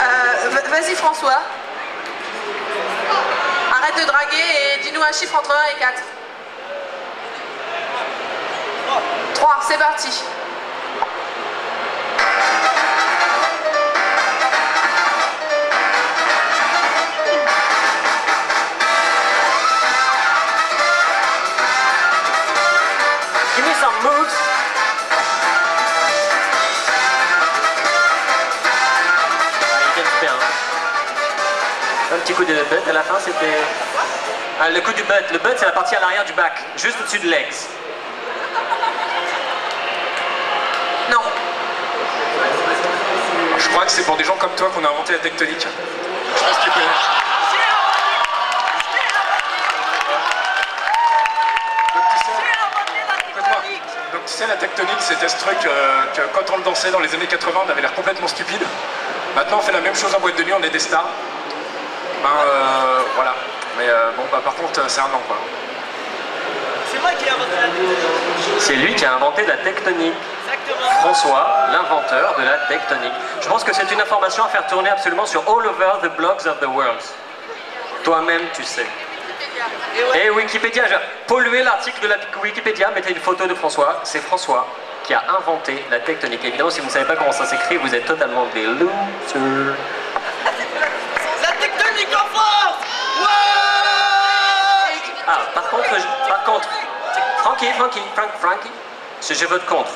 Euh, va- Vas-y François. Arrête de draguer et dis-nous un chiffre entre 1 et 4. 3, c'est parti. Un petit coup de butt à la fin, c'était. Ah, le coup du butt. Le butt, c'est la partie à l'arrière du back, juste au-dessus de legs. Non. Je crois que c'est pour des gens comme toi qu'on a inventé la tectonique. Je pas si tu tu sais la tectonique c'était ce truc euh, que quand on le dansait dans les années 80 on avait l'air complètement stupide. Maintenant on fait la même chose en boîte de nuit, on est des stars. Ben euh, voilà. Mais euh, bon bah par contre c'est un an quoi. C'est moi qui ai inventé la tectonique. C'est lui qui a inventé la tectonique. Exactement. François, l'inventeur de la tectonique. Je pense que c'est une information à faire tourner absolument sur all over the blogs of the world. Toi-même, tu sais. Et ouais. Et Wikipédia, polluez l'article de la Wikipédia, mettez une photo de François. C'est François qui a inventé la tectonique. Évidemment, si vous ne savez pas comment ça s'écrit, vous êtes totalement des losers. La tectonique en France Ouais Ah, par contre, je- par contre, Frankie, Frankie, Frank, Frankie, je je vote contre.